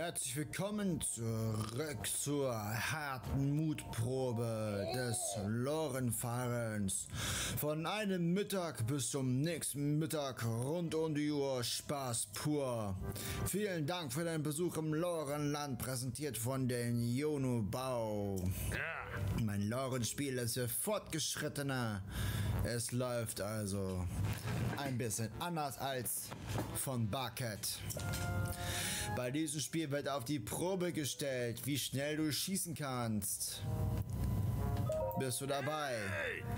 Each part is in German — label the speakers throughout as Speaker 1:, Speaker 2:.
Speaker 1: Herzlich willkommen zurück zur harten Mutprobe des Lorenfahrens. Von einem Mittag bis zum nächsten Mittag rund um die Uhr Spaß pur. Vielen Dank für deinen Besuch im Lorenland, präsentiert von den Jono Bau. Mein Lorenspiel ist für Fortgeschrittener. Es läuft also ein bisschen anders als von Bucket. Bei diesem Spiel wird auf die Probe gestellt, wie schnell du schießen kannst. Bist du dabei?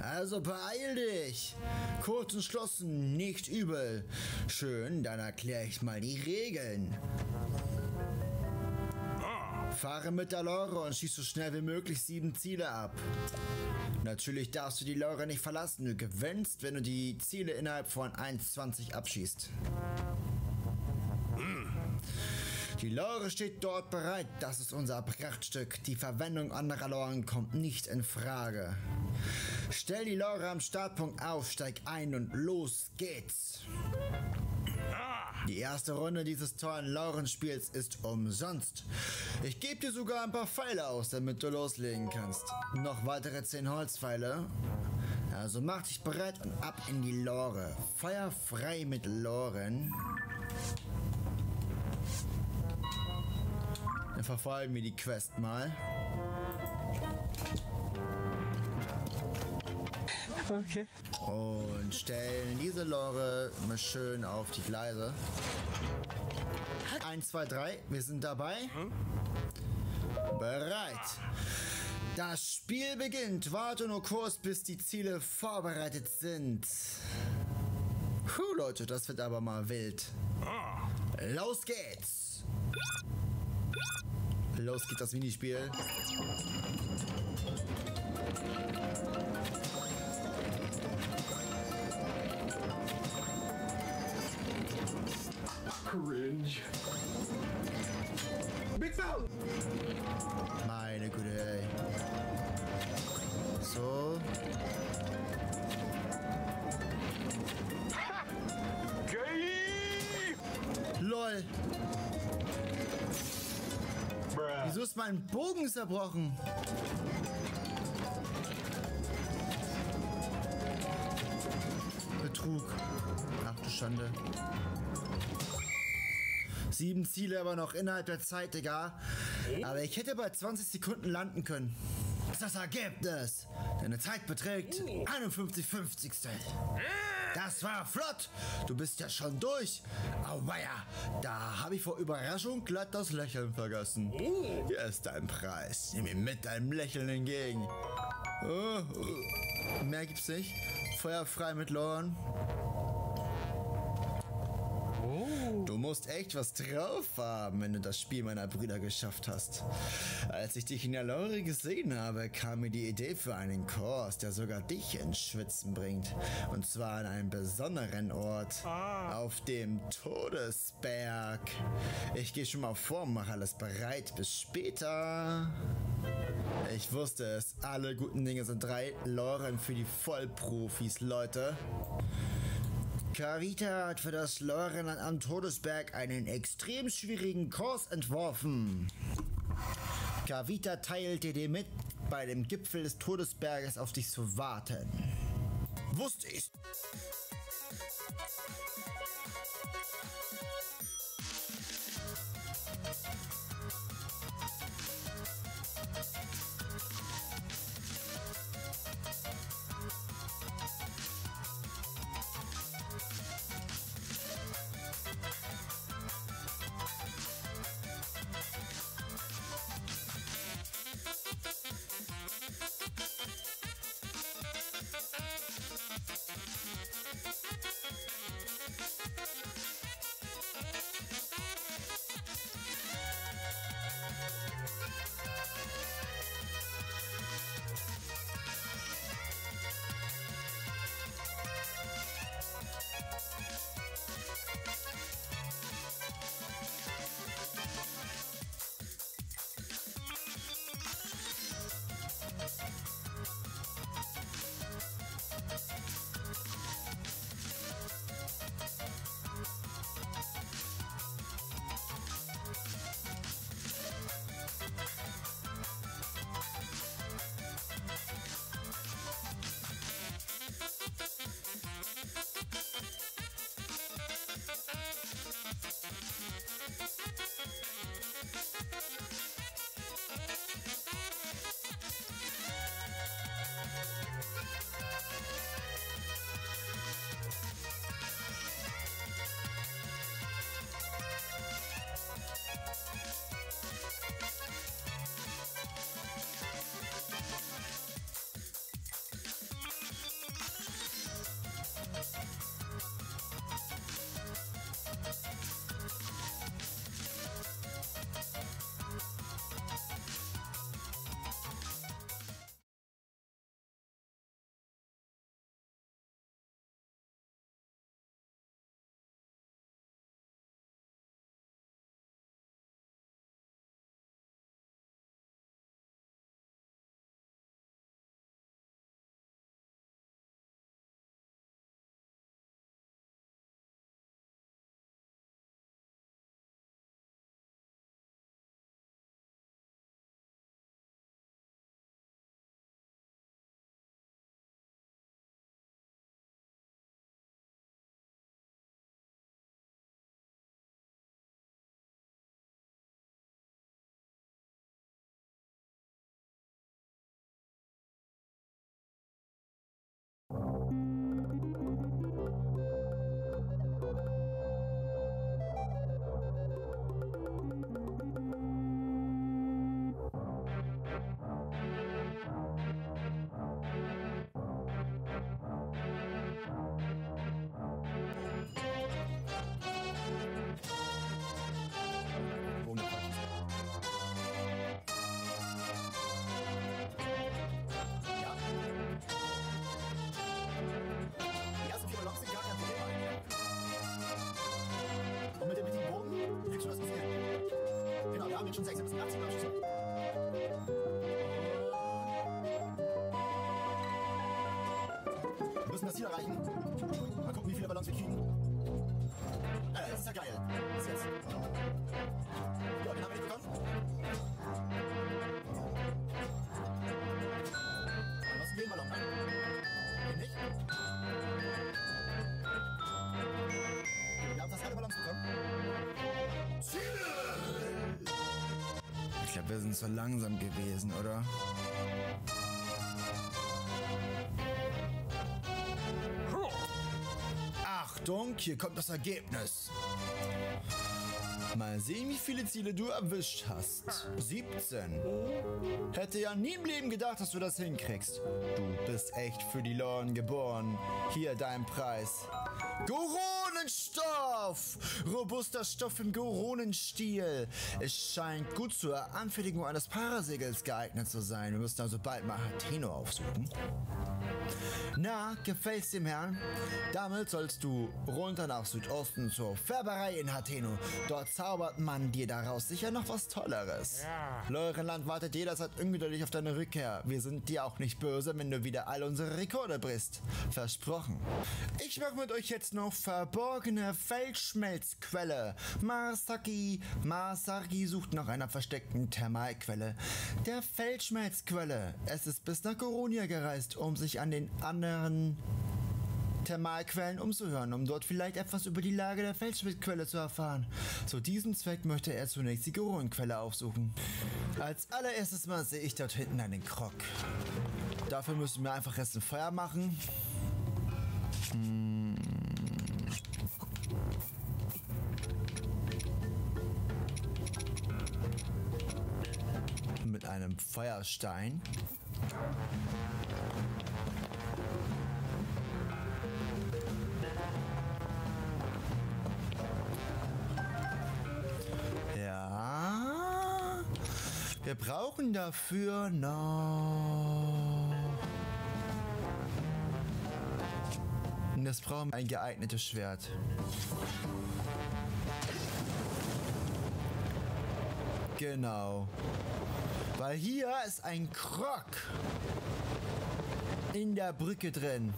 Speaker 1: Also beeil dich. Kurz entschlossen, nicht übel. Schön, dann erkläre ich mal die Regeln. Fahre mit der Lore und schieß so schnell wie möglich sieben Ziele ab. Natürlich darfst du die Lore nicht verlassen. Du gewinnst, wenn du die Ziele innerhalb von 1,20 abschießt. Die Lore steht dort bereit. Das ist unser Prachtstück. Die Verwendung anderer Loren kommt nicht in Frage. Stell die Lore am Startpunkt auf, steig ein und los geht's. Die erste Runde dieses tollen Laurenspiels ist umsonst. Ich gebe dir sogar ein paar Pfeile aus, damit du loslegen kannst. Noch weitere 10 Holzpfeile. Also mach dich bereit und ab in die Lore. Feuer frei mit Loren. Dann verfolgen wir die Quest mal.
Speaker 2: Okay.
Speaker 1: Und stellen diese Lore mal schön auf die Gleise. 1, 2, 3, wir sind dabei. Bereit. Das Spiel beginnt. Warte nur kurz, bis die Ziele vorbereitet sind. Puh, Leute, das wird aber mal wild. Los geht's. Los geht das Minispiel.
Speaker 2: Cringe. Big Foul!
Speaker 1: Meine Güte, ey. So.
Speaker 2: Gay!
Speaker 1: LOL.
Speaker 2: Bruh.
Speaker 1: Wieso ist mein Bogen zerbrochen? Betrug. Ach du Schande. Sieben Ziele aber noch innerhalb der Zeit, Digga. Aber ich hätte bei 20 Sekunden landen können. Das Ergebnis. Deine Zeit beträgt 51,50. Das war flott. Du bist ja schon durch. Auweia, da habe ich vor Überraschung glatt das Lächeln vergessen. Hier ist dein Preis. Nimm ihn mit deinem Lächeln entgegen. Oh, oh. Mehr gibt's nicht. Feuer frei mit Loren. Du musst echt was drauf haben, wenn du das Spiel meiner Brüder geschafft hast. Als ich dich in der Lore gesehen habe, kam mir die Idee für einen Kurs, der sogar dich ins Schwitzen bringt. Und zwar an einem besonderen Ort. Auf dem Todesberg. Ich gehe schon mal vor und mache alles bereit. Bis später. Ich wusste es. Alle guten Dinge sind drei. Loren für die Vollprofis, Leute. Kavita hat für das Leureland am Todesberg einen extrem schwierigen Kurs entworfen. Kavita teilte dir mit, bei dem Gipfel des Todesberges auf dich zu warten. Wusste ich. Schon 6, wir müssen 18 Mal. Wir müssen das Ziel erreichen. Ich glaube, wir sind zu langsam gewesen, oder? Achtung, hier kommt das Ergebnis. Mal sehen, wie viele Ziele du erwischt hast. 17. Hätte ja nie im Leben gedacht, dass du das hinkriegst. Du bist echt für die Loren geboren. Hier dein Preis. Goronenstoff! Robuster Stoff im Goronenstil. Es scheint gut zur Anfertigung eines Parasegels geeignet zu sein. Wir müssen also bald mal Hateno aufsuchen. Na, gefällt's dem Herrn? Damit sollst du runter nach Südosten zur Färberei in Hateno. Dort zaubert man dir daraus sicher noch was Tolleres. Ja. Leurenland wartet jederzeit ungeduldig auf deine Rückkehr. Wir sind dir auch nicht böse, wenn du wieder all unsere Rekorde brichst. Versprochen. Ich mache mit euch jetzt noch verborgene Felsschmelzquelle. Marsaki. Marsaki sucht nach einer versteckten Thermalquelle. Der Felsschmelzquelle. Es ist bis nach Koronia gereist, um sich an den anderen Thermalquellen umzuhören, um dort vielleicht etwas über die Lage der Felsschmelzquelle zu erfahren. Zu diesem Zweck möchte er zunächst die Goronquelle aufsuchen. Als allererstes Mal sehe ich dort hinten einen Krog. Dafür müssen wir einfach erst ein Feuer machen. Hm. Einem Feuerstein. Ja. Wir brauchen dafür noch. Und das brauchen wir ein geeignetes Schwert. Genau. Weil hier ist ein Krog in der Brücke drin.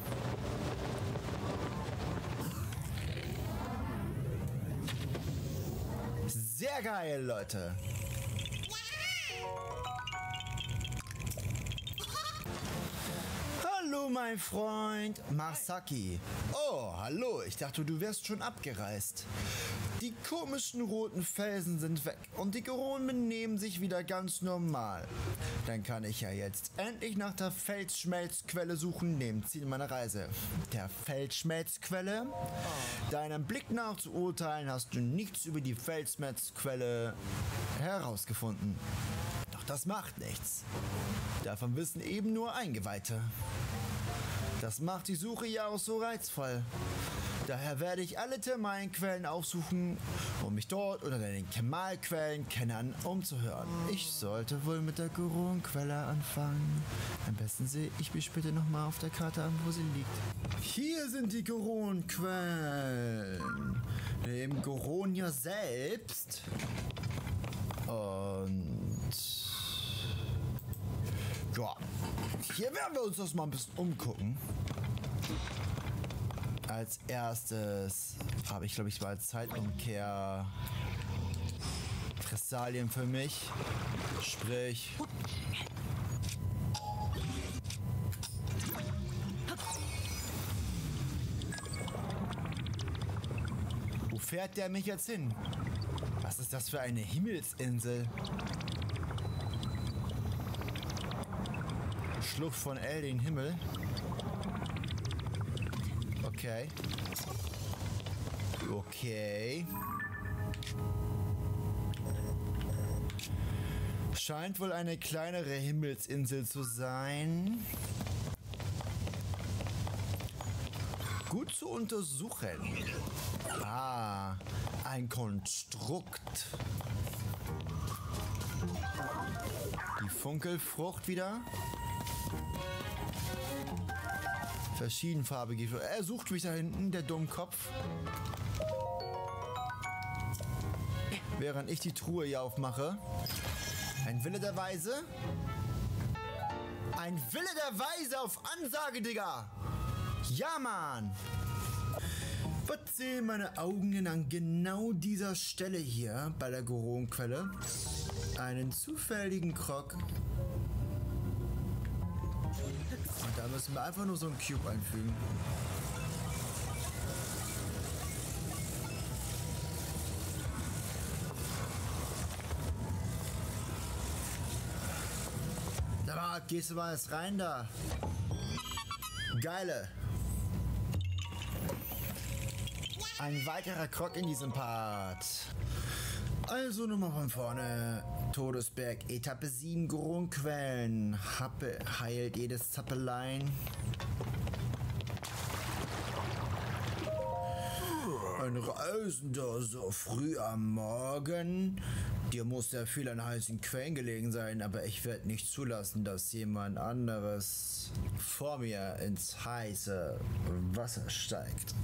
Speaker 1: Sehr geil, Leute. Hallo, mein Freund Masaki. Oh, hallo. Ich dachte, du wärst schon abgereist. Die komischen roten Felsen sind weg und die Goronen benehmen sich wieder ganz normal. Dann kann ich ja jetzt endlich nach der Felsschmelzquelle suchen, dem Ziel meiner Reise. Der Felsschmelzquelle? Deinem Blick nach zu urteilen, hast du nichts über die Felsschmelzquelle herausgefunden. Doch das macht nichts. Davon wissen eben nur Eingeweihte. Das macht die Suche ja auch so reizvoll. Daher werde ich alle Thermalquellen aufsuchen, um mich dort unter den Thermalquellenkennern umzuhören. Ich sollte wohl mit der Goronquelle anfangen. Am besten sehe ich mich später nochmal auf der Karte an, wo sie liegt. Hier sind die Goronquellen. Im Goronia selbst. Und... Ja, hier werden wir uns das mal ein bisschen umgucken. Als erstes habe ich, glaube ich, mal Zeitumkehr Kristalien für mich. Sprich. Wo fährt der mich jetzt hin? Was ist das für eine Himmelsinsel? Schlucht von El den Himmel. Okay. Okay. Scheint wohl eine kleinere Himmelsinsel zu sein. Gut zu untersuchen. Ah, ein Konstrukt. Die Funkelfrucht wieder. Verschiedenfarbige. Er sucht mich da hinten, der Dummkopf. Während ich die Truhe hier aufmache. Ein Wille der Weise? Ein Wille der Weise auf Ansage, Digga! Ja, Mann! Was sehen meine Augen denn an genau dieser Stelle hier bei der Goronquelle? Einen zufälligen Krog. Da müssen wir einfach nur so einen Cube einfügen. Da gehst du mal jetzt rein da. Geile. Ein weiterer Krog in diesem Part. Also nochmal von vorne. Todesberg, Etappe 7, Grundquellen. Happe heilt jedes Zappelein. Ein Reisender so früh am Morgen. Dir muss ja viel an heißen Quellen gelegen sein, aber ich werde nicht zulassen, dass jemand anderes vor mir ins heiße Wasser steigt.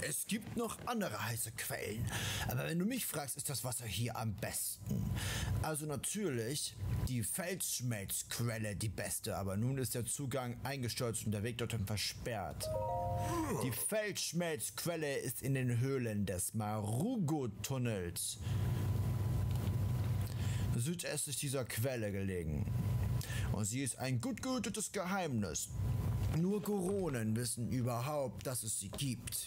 Speaker 1: Es gibt noch andere heiße Quellen, aber wenn du mich fragst, ist das Wasser hier am besten. Also natürlich die Felsschmelzquelle die beste, aber nun ist der Zugang eingestürzt und der Weg dorthin versperrt. Die Felsschmelzquelle ist in den Höhlen des Marugo-Tunnels südöstlich dieser Quelle gelegen. Und sie ist ein gut gehütetes Geheimnis. Nur Koronen wissen überhaupt, dass es sie gibt.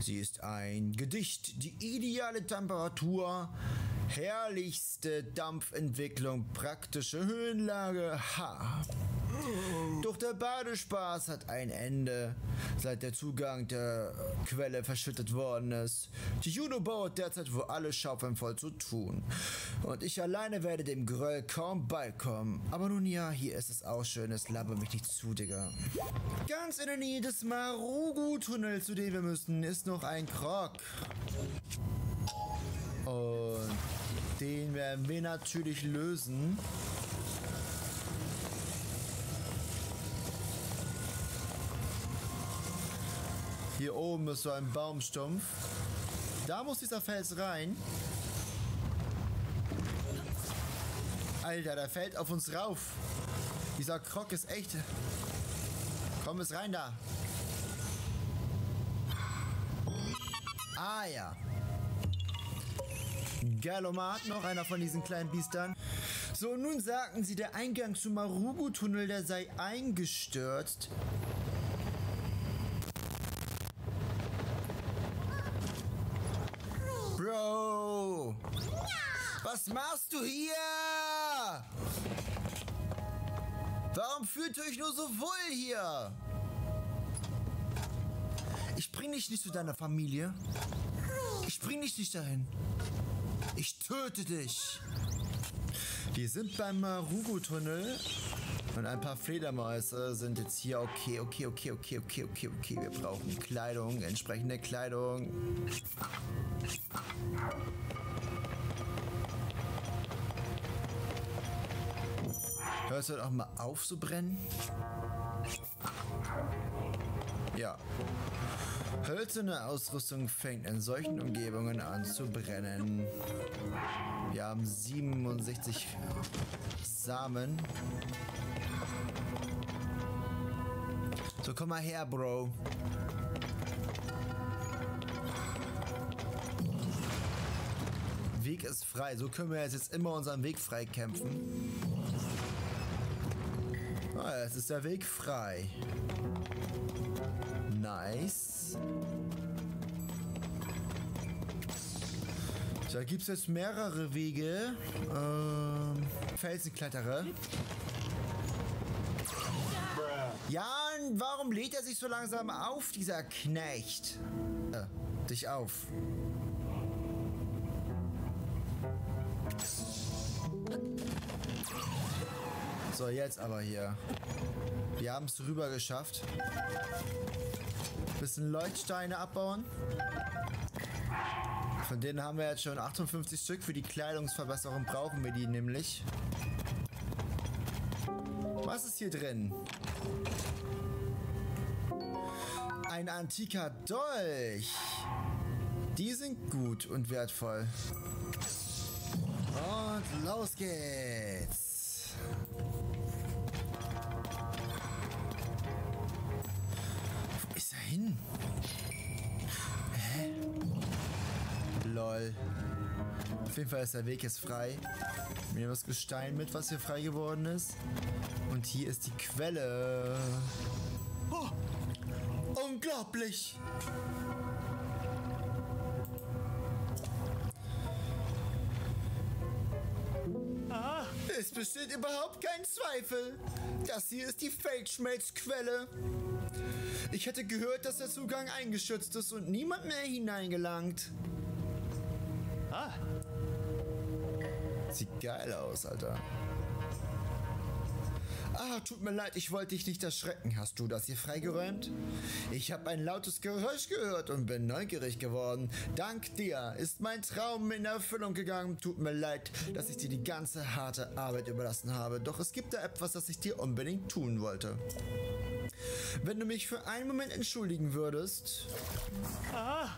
Speaker 1: Sie ist ein Gedicht, die ideale Temperatur, herrlichste Dampfentwicklung, praktische Höhenlage, ha. Doch der Badespaß hat ein Ende, seit der Zugang der Quelle verschüttet worden ist. Die Juno baut derzeit wohl alle Schaufeln voll zu tun. Und ich alleine werde dem Gröll kaum beikommen. Aber nun ja, hier ist es auch schön, es labert mich nicht zu, Digga. Ganz in der Nähe des Marugu-Tunnels, zu dem wir müssen, ist noch ein Krog. Und den werden wir natürlich lösen. Hier oben ist so ein Baumstumpf. Da muss dieser Fels rein. Alter, der fällt auf uns rauf. Dieser Krog ist echt. Komm es rein da. Ah ja. Galomat, noch einer von diesen kleinen Biestern. So, nun sagten sie, der Eingang zum Marugu-Tunnel, der sei eingestürzt. Bro! Was machst du hier? Warum fühlt ihr euch nur so wohl hier? Ich bring dich nicht zu deiner Familie. Ich bring dich nicht dahin. Ich töte dich. Wir sind beim Marugu-Tunnel und ein paar Fledermäuse sind jetzt hier. Okay, okay, okay, okay, okay, okay, okay. Wir brauchen Kleidung, entsprechende Kleidung. Hörst du doch mal auf zu brennen? Ja. Hölzerne Ausrüstung fängt in solchen Umgebungen an zu brennen. Wir haben 67 Samen. So, komm mal her, Bro. Weg ist frei. So können wir jetzt immer unseren Weg frei kämpfen. Ah, jetzt ist der Weg frei. Nice. Da gibt es jetzt mehrere Wege. Ähm, Felsenkletterer. Ja, und warum lädt er sich so langsam auf, dieser Knecht? Äh, dich auf. So, jetzt aber hier. Wir haben es rüber geschafft. Bisschen Leuchtsteine abbauen. Von denen haben wir jetzt schon 58 Stück. Für die Kleidungsverbesserung brauchen wir die nämlich. Was ist hier drin? Ein antiker Dolch. Die sind gut und wertvoll. Und los geht's. Lol. Auf jeden Fall ist der Weg jetzt frei. Mir nehmen das Gestein mit, was hier frei geworden ist. Und hier ist die Quelle. Oh, unglaublich! Es besteht überhaupt kein Zweifel. Das hier ist die Feldschmelzquelle. Ich hätte gehört, dass der Zugang eingeschützt ist und niemand mehr hineingelangt. Sieht geil aus, Alter. Ah, tut mir leid, ich wollte dich nicht erschrecken. Hast du das hier freigeräumt? Ich habe ein lautes Geräusch gehört und bin neugierig geworden. Dank dir ist mein Traum in Erfüllung gegangen. Tut mir leid, dass ich dir die ganze harte Arbeit überlassen habe. Doch es gibt da etwas, das ich dir unbedingt tun wollte. Wenn du mich für einen Moment entschuldigen würdest.
Speaker 2: ah,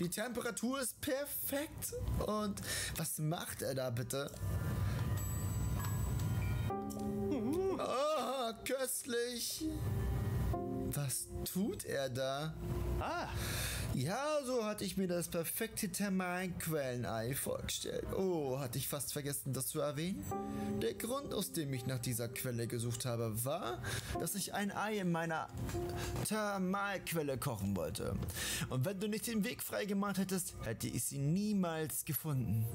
Speaker 1: Die Temperatur ist perfekt. Und was macht er da bitte? Oh, köstlich. Was tut er da?
Speaker 2: ah,
Speaker 1: Ja, so hatte ich mir das perfekte Thermalquellenei vorgestellt. Oh, hatte ich fast vergessen, das zu erwähnen? Der Grund, aus dem ich nach dieser Quelle gesucht habe, war, dass ich ein Ei in meiner Thermalquelle kochen wollte. Und wenn du nicht den Weg freigemacht hättest, hätte ich sie niemals gefunden.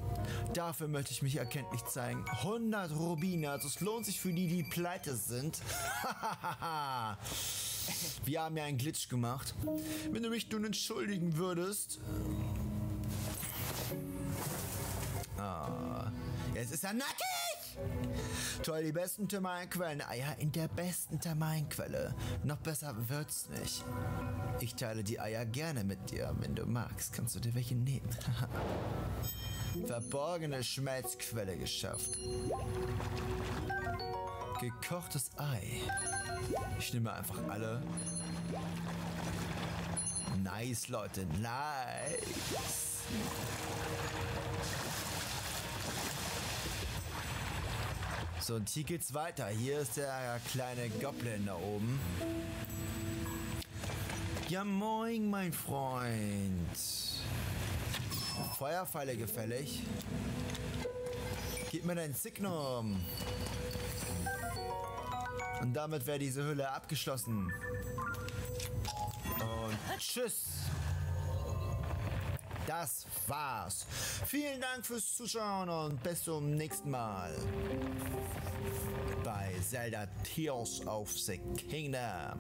Speaker 1: Dafür möchte ich mich erkenntlich zeigen. 100 Rubine, also es lohnt sich für die, die pleite sind. Wir haben ja einen Glitch gemacht. Wenn du mich nun entschuldigen würdest. Ah, jetzt ist er nackig! Toll, die besten Thermalquellen. Eier in der besten Thermalquelle. Noch besser wird's nicht. Ich teile die Eier gerne mit dir. Wenn du magst, kannst du dir welche nehmen. Verborgene Schmelzquelle geschafft. Gekochtes Ei. Ich nehme einfach alle. Nice, Leute, nice. So, und hier geht's weiter. Hier ist der kleine Goblin da oben. Ja, moin, mein Freund. Feuerpfeile gefällig. Gib mir dein Signum. Und damit wäre diese Hülle abgeschlossen. Und tschüss. Das war's. Vielen Dank fürs Zuschauen und bis zum nächsten Mal. Bei Zelda Tears of the Kingdom.